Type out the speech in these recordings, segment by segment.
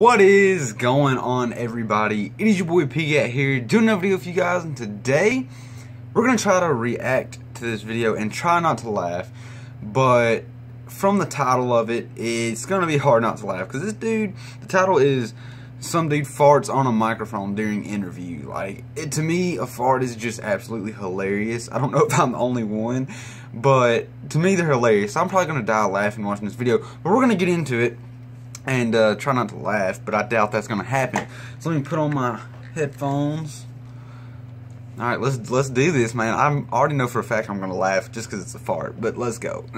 What is going on everybody? It is your boy Pgat here doing another video for you guys and today we're going to try to react to this video and try not to laugh but from the title of it it's going to be hard not to laugh because this dude, the title is some dude farts on a microphone during interview. Like it to me a fart is just absolutely hilarious. I don't know if I'm the only one but to me they're hilarious. I'm probably going to die laughing watching this video but we're going to get into it and uh, try not to laugh, but I doubt that's gonna happen. So let me put on my headphones. All right, let's let's do this, man. I'm already know for a fact I'm gonna laugh just because it's a fart, but let's go.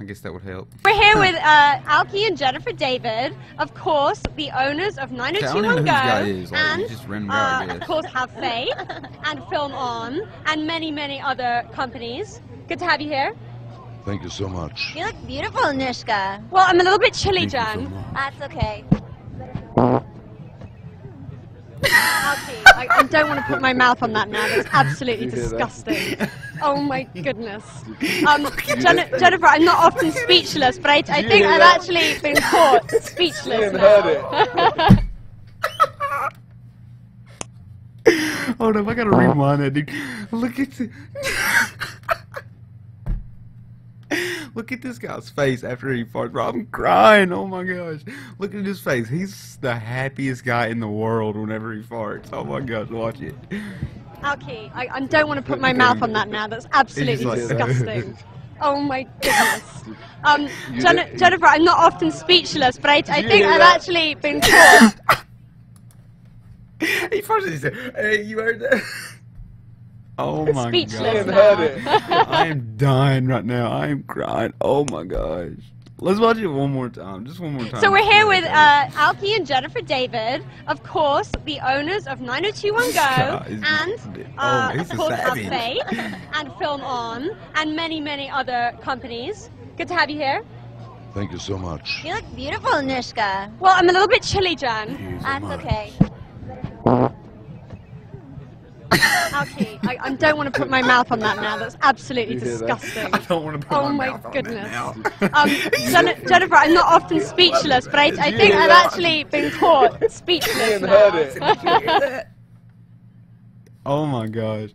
I guess that would help. We're here with uh, Alki and Jennifer David, of course, the owners of 90210 Go, like, and uh, of course Have Faith and FilmOn and many many other companies. Good to have you here. Thank you so much. You look beautiful, Nishka. Well, I'm a little bit chilly, Thank Jen. So That's okay. I, I, don't want to put my mouth on that now. That's absolutely disgusting. Oh my goodness. Um, Jen Jennifer, I'm not often speechless, but I, I think I've actually been caught speechless now. Hold up, I gotta rewind that, dude. Look at the. Look at this guy's face after he farts, bro. I'm crying. Oh my gosh. Look at his face. He's the happiest guy in the world whenever he farts. Oh my gosh, watch it. Okay, I, I don't want to put my mouth on that now. That's absolutely like disgusting. Oh my goodness. Um, Jen Jennifer, I'm not often speechless, but I, I think I've actually been caught. he farted. He said, "Hey, you heard that?" Oh my Speechless god. I am dying right now. I am crying. Oh my gosh. Let's watch it one more time. Just one more time. So we're here with uh, Alki and Jennifer David, of course, the owners of 90210 Go, and uh, oh, of course Cafe and FilmOn and many, many other companies. Good to have you here. Thank you so much. You look beautiful, Nishka. Well, I'm a little bit chilly, Jen. That's okay. Okay, I, I, don't want to put my mouth on that now. That's absolutely disgusting. I don't want to put oh my, my mouth goodness. on that now. um, Jen Jennifer, I'm not often speechless, but I, I think I've actually been caught speechless now. oh my gosh.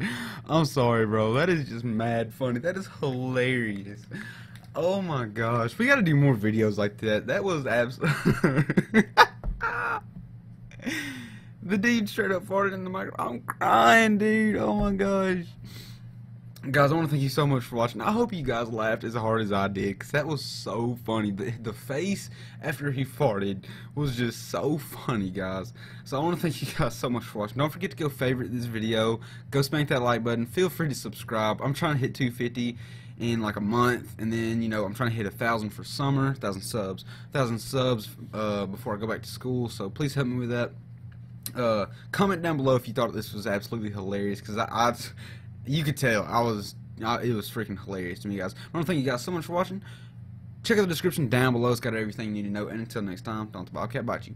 I'm sorry, bro. That is just mad funny. That is hilarious. Oh my gosh. We gotta do more videos like that. That was absolutely... The dude straight up farted in the microphone. I'm crying, dude. Oh my gosh. Guys, I want to thank you so much for watching. I hope you guys laughed as hard as I did, because that was so funny. The, the face after he farted was just so funny, guys. So I want to thank you guys so much for watching. Don't forget to go favorite this video. Go spank that like button. Feel free to subscribe. I'm trying to hit 250 in like a month, and then, you know, I'm trying to hit a 1,000 for summer, 1,000 subs. 1,000 subs uh, before I go back to school, so please help me with that. Uh, comment down below if you thought this was absolutely hilarious because I, I, you could tell I was, I, it was freaking hilarious to me, guys. I want to thank you guys so much for watching. Check out the description down below; it's got everything you need to know. And until next time, don't the Bobcat bite you.